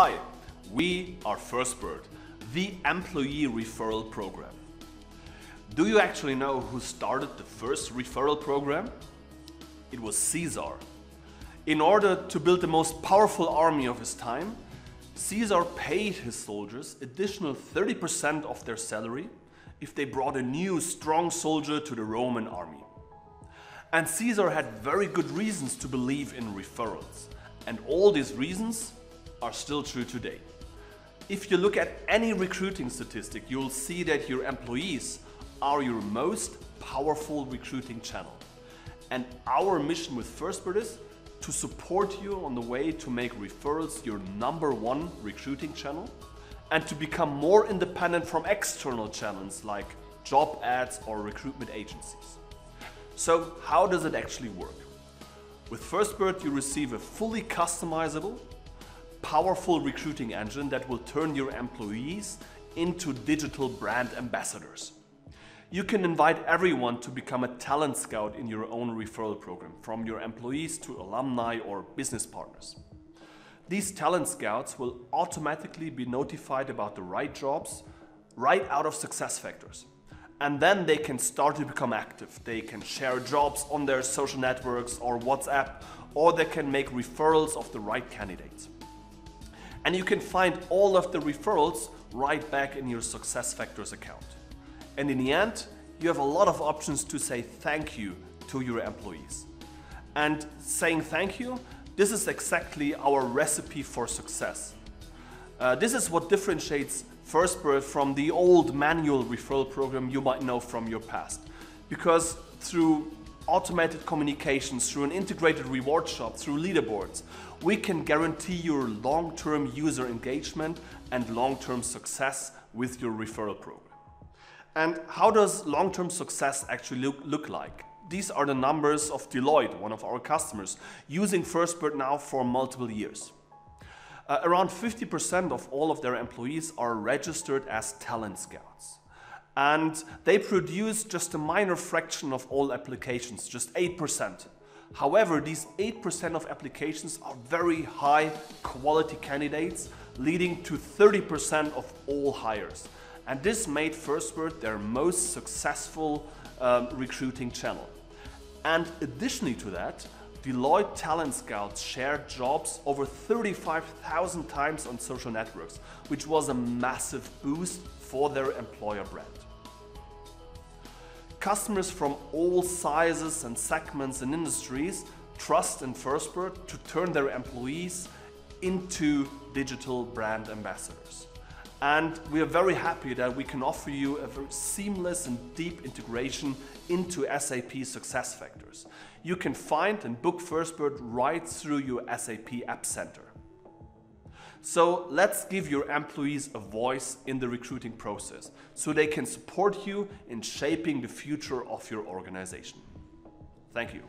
Hi, we are FirstBird, the employee referral program. Do you actually know who started the first referral program? It was Caesar. In order to build the most powerful army of his time, Caesar paid his soldiers additional 30% of their salary if they brought a new strong soldier to the Roman army. And Caesar had very good reasons to believe in referrals. And all these reasons are still true today. If you look at any recruiting statistic, you'll see that your employees are your most powerful recruiting channel. And our mission with FirstBird is to support you on the way to make referrals your number one recruiting channel and to become more independent from external channels like job ads or recruitment agencies. So how does it actually work? With FirstBird you receive a fully customizable, powerful recruiting engine that will turn your employees into digital brand ambassadors. You can invite everyone to become a talent scout in your own referral program, from your employees to alumni or business partners. These talent scouts will automatically be notified about the right jobs right out of SuccessFactors. And then they can start to become active. They can share jobs on their social networks or WhatsApp, or they can make referrals of the right candidates. And you can find all of the referrals right back in your SuccessFactors account. And in the end, you have a lot of options to say thank you to your employees. And saying thank you, this is exactly our recipe for success. Uh, this is what differentiates FirstBird from the old manual referral program you might know from your past. Because through automated communications, through an integrated reward shop, through leaderboards, we can guarantee your long-term user engagement and long-term success with your referral program. And how does long-term success actually look, look like? These are the numbers of Deloitte, one of our customers, using FirstBird now for multiple years. Uh, around 50% of all of their employees are registered as talent scouts. And they produce just a minor fraction of all applications, just 8%. However, these 8% of applications are very high quality candidates, leading to 30% of all hires. And this made FirstBird their most successful um, recruiting channel. And additionally to that, Deloitte Talent Scouts shared jobs over 35,000 times on social networks, which was a massive boost for their employer brand. Customers from all sizes and segments and industries trust in FirstBird to turn their employees into digital brand ambassadors. And we are very happy that we can offer you a seamless and deep integration into SAP SuccessFactors. You can find and book FirstBird right through your SAP App Center. So let's give your employees a voice in the recruiting process so they can support you in shaping the future of your organization. Thank you.